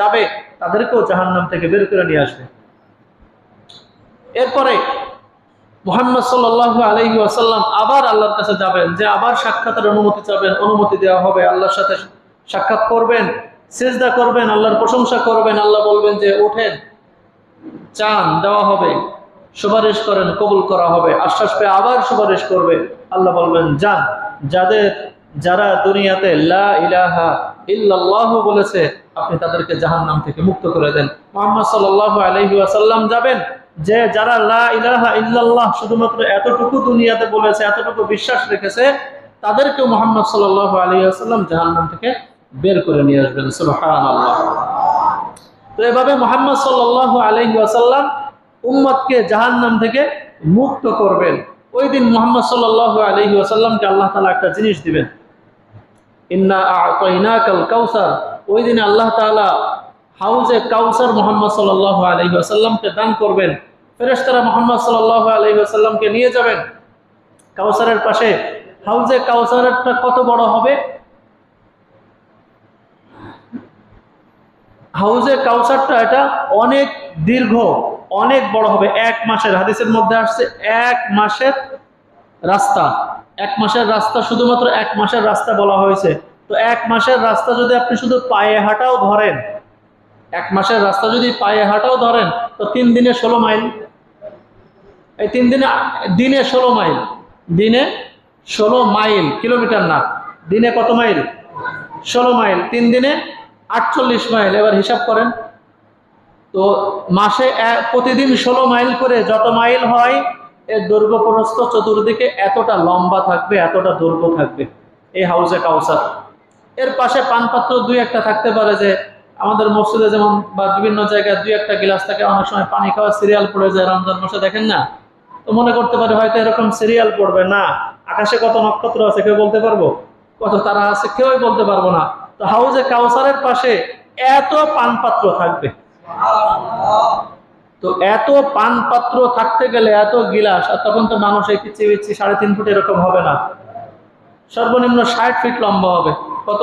যাবে, তাদেরকেও জাহান্নাম থেকে বের করে নিয়ে আসবে। এরপরে মোহাম্মদ সাল্লাহ আলহি আসাল্লাম আবার আল্লাহর কাছে যাবেন, যে আবার সাক্ষাতের অনুমতি চাবেন, অনুমতি দেওয়া হবে, আল্লাহর সাথে সাক্ষাৎ করবেন, সেজদা করবেন, আল্লাহর প্রশংসা করবেন, আল্লাহ বলবেন যে ওঠেন, চান, দেওয়া হবে, সুপারিশ করেন, কবুল করা হবে, আশ্বাস পেয়ে আবার সুপারিশ করবে, আল্লাহ বলবেন যান। যাদের, যারা দুনিয়াতে লা ইলাহা ইল্লাল্লাহ বলেছে, আপনি তাদেরকে জাহান্নাম থেকে মুক্ত করে দেন। মোহাম্মদ সাল্লাল্লাহু আলাইহি ওয়াসাল্লাম যাবেন যে যারা লা ইল্লাল্লাহ শুধুমাত্র এতটুকু দুনিয়াতে বলেছে, এতটুকু বিশ্বাস রেখেছে, তাদেরকেও মোহাম্মদ সাল্লাল্লাহু আলাইহি ওয়াসাল্লাম জাহান্নাম থেকে বের করে নিয়ে আসবেন, সুবহানাল্লাহ। তো এভাবে মোহাম্মদ সাল্লাল্লাহু আলাইহি ওয়াসাল্লাম উম্মতকে জাহান্নাম থেকে মুক্ত করবেন। ওই দিন মোহাম্মদ সাল্লাল্লাহু আলাইহি ওয়াসাল্লামকে আল্লাহ তালা একটা জিনিস দিবেন। ইন্না কাউসার। ওই দিনে আল্লাহ তাআলা হাউজে কাউসার মোহাম্মদ সাল্লাল্লাহু আলাইহি ওয়াসাল্লামকে দান করবেন। ফেরেশতারা মোহাম্মদ সাল্লাল্লাহু আলাইহি ওয়াসাল্লামকে নিয়ে যাবেন। কাউসারের পাশে। হাউজে কাউসারেরটা কত বড় হবে? হাউজে কাউসারটা এটা অনেক দীর্ঘ, অনেক বড় হবে। এক মাসের, হাদিসের মধ্যে আসছে, এক মাসের রাস্তা। এক মাসের রাস্তা শুধুমাত্র এক মাসের রাস্তা বলা হয়েছে। তো এক মাসের রাস্তা যদি আপনি শুধু পায়ে হাঁটাও ধরেন, এক মাসের রাস্তা যদি পায়ে হাঁটাও ধরেন, তো তিন দিনে ষোলো মাইল এই তিন দিনে দিনে ষোলো মাইল, দিনে ষোলো মাইল কিলোমিটার না, দিনে কত মাইল? ষোলো মাইল, তিন দিনে আটচল্লিশ মাইল। এবার হিসাব করেন। তো মাসে প্রতিদিন ষোলো মাইল করে যত মাইল হয় এর প্রস্ত চতুর্দিকে এতটা লম্বা থাকবে, এতটা দৈর্ঘ্য থাকবে। এই হাউসে কাউসার। এর পাশে পানপাত্র দুই একটা থাকতে পারে যে, আমাদের মসজিদে যেমন বা বিভিন্ন জায়গায় দুই একটা গ্লাস থাকে, অনেক সময় পানি খাওয়া, সিরিয়াল পড়ে যায়, রমজান মাসে দেখেন না? তো মনে করতে পারে হয়তো এরকম সিরিয়াল পড়বে। না, আকাশে কত নক্ষত্র আছে কেউ বলতে পারব? কত তারা আছে কেউই বলতে পারব না। তো হাউজে কাউসারের পাশে এত পানপাত্র থাকবে। তো এত পান পাত্র থাকতে গেলে এত গিলাস, আর তখন তো মানুষ এই পিছিয়ে পিছিয়ে সাড়ে তিন ফুট এরকম হবে না। সর্বনিম্ন ষাট ফিট লম্বা হবে। কত?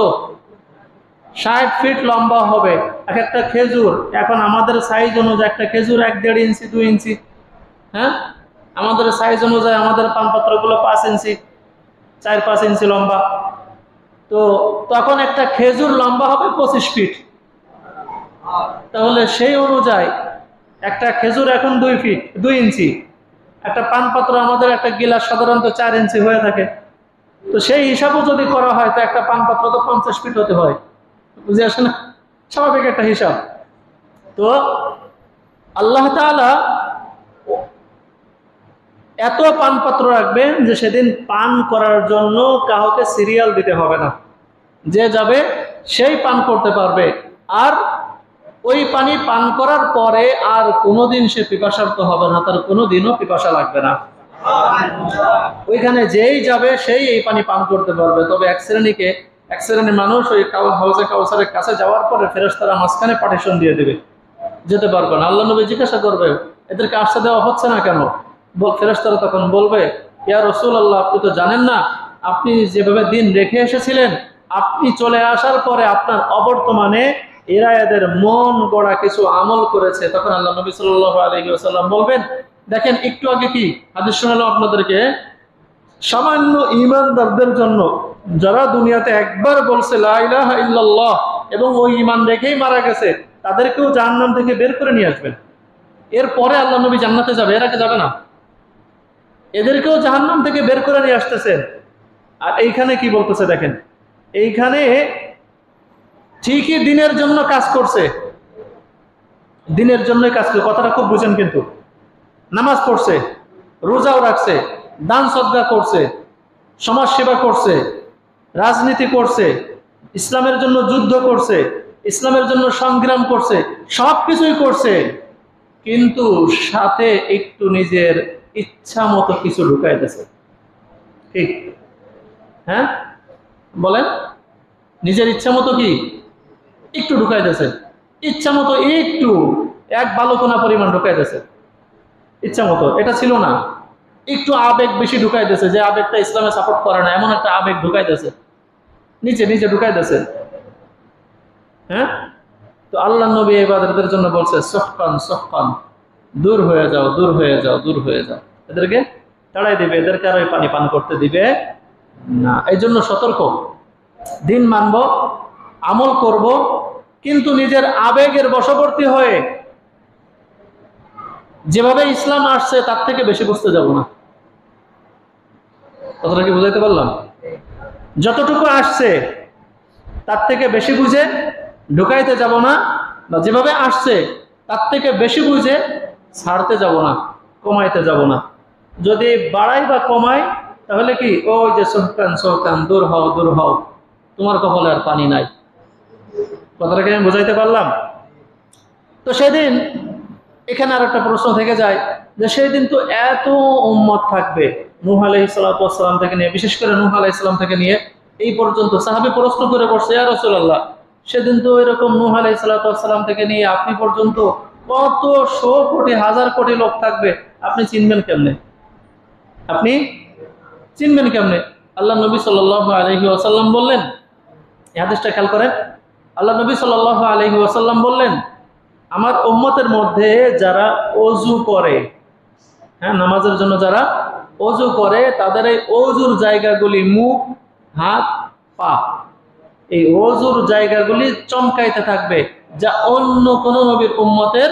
ষাট ফিট লম্বা হবে। এক একটা খেজুর, এখন আমাদের সাইজ অনুযায়ী একটা খেজুর এক দেড় ইঞ্চি দুই ইঞ্চি হ্যাঁ? আমাদের সাইজ অনুযায়ী আমাদের পানপাত্রগুলো পাঁচ ইঞ্চি, চার পাঁচ ইঞ্চি লম্বা। তো তখন একটা খেজুর লম্বা হবে পঁচিশ ফিট তাহলে সেই অনুযায়ী একটা খেজুর এখন দুই ফিট দুই ইঞ্চি। একটা পানপাত্র আমাদের একটা গিলাস সাধারণত চার ইঞ্চি হয়ে থাকে। তো সেই হিসাবও যদি করা হয়, তো একটা পানপাত্র তো পঞ্চাশ ফিট হতে হয়। বুঝে আসে না স্বাভাবিক একটা হিসাব। তো আল্লাহ তাআলা এত পানপাত্র রাখবেন যে সেদিন পান করার জন্য কাউকে সিরিয়াল দিতে হবে না। যে যাবে, সেই পান করতে পারবে। আর ওই পানি পান করার পরে আর কোনোদিন সে পিপাসার্থ হবে না, তার কোনোদিনও পিপাসা লাগবে না। ওইখানে যেই যাবে, সেই এই পানি পান করতে পারবে। তবে এক শ্রেণীকে, এক শ্রেণির মানুষ ওই হাউসে কাউসারের কাছে যাওয়ার পরে ফেরেস্তারা মাঝখানে পার্টিশন দিয়ে দেবে। যেতে পারবে না। আল্লাহ নবী জিজ্ঞাসা করবে, এদেরকে আসতে দেওয়া হচ্ছে না কেন? ফেরেস্তারা তখন বলবে, ইয়া রসুল আল্লাহ আপনি তো জানেন না, আপনি যেভাবে দিন রেখে এসেছিলেন, আপনি চলে আসার পরে আপনার অবর্তমানে এরা এদের মন গড়া কিছু আমল করেছে। তখন আল্লাহ নবী সাল্লাম বলবেন, দেখেন, একটু আগে কি হাদিস শোনালাম আপনাদেরকে? সামান্য ইমানদারদের জন্য যারা দুনিয়াতে একবার বলছে এবং ওই ইমান রেখেই মারা গেছে, তাদেরকেও জাহান্নাম থেকে বের করে নিয়ে আসবেন। এরপরে আল্লাহ নবী জান্নাতে যাবে, এর আগে যাবে না? এদেরকেও জাহান্নাম থেকে বের করে নিয়ে আসতেছেন। আর এইখানে কি বলতেছে দেখেন? এইখানে ঠিকই দিনের জন্য কাজ করছে। দিনের জন্যই কাজ করছে কথাটা খুব বুঝেন কিন্তু। নামাজ পড়ছে, রোজাও রাখছে, দান সদ্গা করছে, সমাজ সেবা করছে, রাজনীতি করছে, ইসলামের জন্য যুদ্ধ করছে, ইসলামের জন্য সংগ্রাম করছে সব কিছুই করছে। কিন্তু সাথে একটু নিজের ইচ্ছা মতো কিছু ঢুকাইতেছে। ঠিক হ্যাঁ? বলেন। নিজের ইচ্ছা মতো কি? একটু ঢুকাইতেছে। ইচ্ছা মতো একটু, এক বালকোনা পরিমাণ ঢুকাইতেছে। ইচ্ছা মতো, এটা ছিল না। একটু আবেগ বেশি ঢুকাইতেছে, যে আবেগটা ইসলামে সাপোর্ট করে না, এমন একটা আবেগ ঢুকাইতেছে। নিচে নিচে ঢুকাইতেছে। হ্যাঁ? তো আল্লাহ নবী এবাদতের জন্য বলছে সফকান সফকান দূর হয়ে যাও, দূর হয়ে যাও, দূর হয়ে যাও। এদেরকে তাড়াই দিবে, এদেরকে আর ওই পানি পান করতে দিবে। না এই জন্য সতর্ক। দিন মানব, আমল করব, কিন্তু নিজের আবেগের বশবর্তী হয়ে যেভাবে ইসলাম আসছে, তার থেকে বেশি বুঝতে যাব না। কথাটা কি বুঝাইতে পারলাম? যতটুকু আসছে, তার থেকে বেশি বুঝে ঢুকাইতে যাব না, বা যেভাবে আসছে, তার থেকে বেশি বুঝে ছাড়তে যাব না, কমাইতে যাব না। যদি বাড়াই বা কমাই, তাহলে কি? ওই যে সহকান সহকান, দূর হও দূর হও। তোমার কপালে আর পানি নাই। কথাটাকে আমি বোঝাইতে পারলাম? তো সেদিন এখানে আর একটা প্রশ্ন থেকে যায় যে সেই দিন তো এত উম্মত থাকবে নুহ আলহ থেকে নিয়ে, বিশেষ করে নুহ আলাহ থেকে নিয়ে, এই পর্যন্ত সাহাবি প্রশ্ন করে বসছে আর রসুল্লাহ সেদিন তো এরকম নুহ আলাহ থেকে নিয়ে আপনি পর্যন্ত কত শো কোটি, হাজার কোটি লোক থাকবে, আপনি চিনবেন কেমনে? আপনি চিনবেন কেমনে? আল্লাহ নবী সাল আলহি ওয়াসাল্লাম বললেন, এই হাদিসটা খেয়াল করেন, আল্লাহ নবী সাল আলহি ওয়াসাল্লাম বললেন, আমার উম্মতের মধ্যে যারা অজু করে হ্যাঁ নামাজের জন্য যারা অজু করে, তাদের এই অজুর জায়গাগুলি মুখ, হাত, পা, এই অজুর জায়গাগুলি চমকাইতে থাকবে, যা অন্য কোন নবীর উম্মতের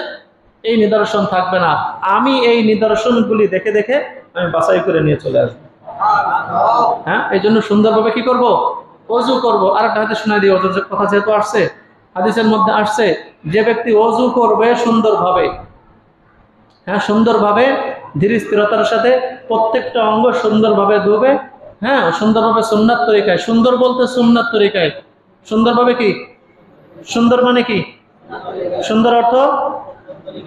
এই নিদর্শন থাকবে না। আমি এই নিদর্শনগুলি দেখে দেখে আমি বাছাই করে নিয়ে চলে আসব। হ্যাঁ এই জন্য সুন্দরভাবে কি করব? অজু করব। আর একটা হাতে শোনা দিই, অজুর কথা যেহেতু আসছে, হাদিসের মধ্যে আসছে, যে ব্যক্তি অজু করবে সুন্দরভাবে হ্যাঁ সুন্দরভাবে, ধীর স্থিরতার সাথে প্রত্যেকটা অঙ্গ সুন্দরভাবে ধুবে হ্যাঁ সুন্দরভাবে সুন্নাত তরিকায়, সুন্দর বলতে সুন্নাত তরিকায়। সুন্দরভাবে কি? সুন্দর মানে কি? সুন্দর অর্থ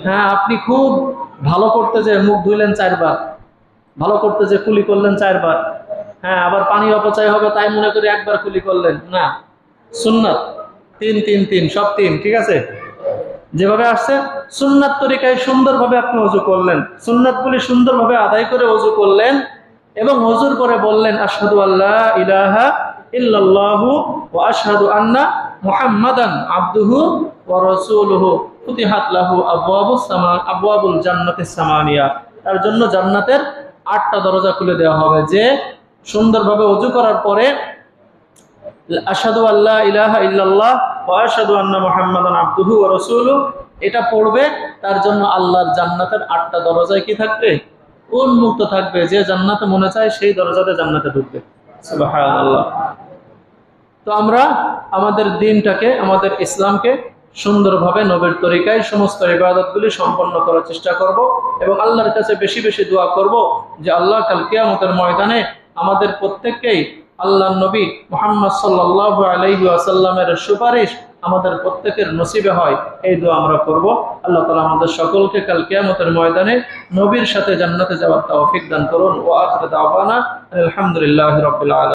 হ্যাঁ আপনি খুব ভালো করতে যে মুখ ধুইলেন চারবার। ভালো করতে যে কুলি করলেন চারবার। হ্যাঁ আবার পানি অপচয় হবে, তাই মনে করে একবার কুলি করলেন। না, সুন্নাত, তিন তিন তিন, সব তিন, ঠিক আছে? যেভাবে আসছে, সুন্নাত তরিকায় সুন্দরভাবে আপনি অজু করলেন। সুন্নাতগুলি সুন্দরভাবে আদায় করে অজু করলেন এবং অজুর করে বললেন আসাদু আল্লাহ ইলাহা ইল্লাল্লাহু ও আসাদু আন্না মুহাম্মাদান আবদুহু ওয়া রাসূলুহু। ফুতিহাত লাহু আবওয়াবুস সামা, আবওয়াবুল জান্নাতিস সামানিয়া। তার জন্য জান্নাতের আটটা দরজা খুলে দেওয়া হবে যে সুন্দরভাবে অজু করার পরে আসাদু আল্লাহ ইলাহা ইল্লাল্লাহ আশহাদু আন্না মুহাম্মাদান আবদুহু ওয়া রাসূলুহু। এটা পড়বে, তার জন্য আল্লাহর জান্নাতের আটটা দরজায় কি থাকবে? উন্মুক্ত থাকবে, যে জান্নাতে মনে চায় সেই দরজাতে জান্নাতে ঢুকবে। সুবহানাল্লাহ। তো আমরা আমাদের দিনটাকে, আমাদের ইসলামকে সুন্দরভাবে নবীর তরিকায় সমস্ত ইবাদতগুলি সম্পন্ন করার চেষ্টা করব এবং আল্লাহর কাছে বেশি বেশি দোয়া করব যে আল্লাহ কাল কিয়ামতের ময়দানে আমাদের প্রত্যেককেই আল্লাহ নবী মোহাম্মদ সাল্লাহ আলাইহি আসাল্লামের সুপারিশ আমাদের প্রত্যেকের নসিবে হয়। এই দোয়া আমরা করব। আল্লাহ তালা আমাদের সকলকে কাল কিয়ামতের ময়দানে নবীর সাথে জান্নাতে যাওয়ার তৌফিক দান করুন। ও আখরে দাওয়ানা আলহামদুলিল্লাহ রাব্বিল আলামিন।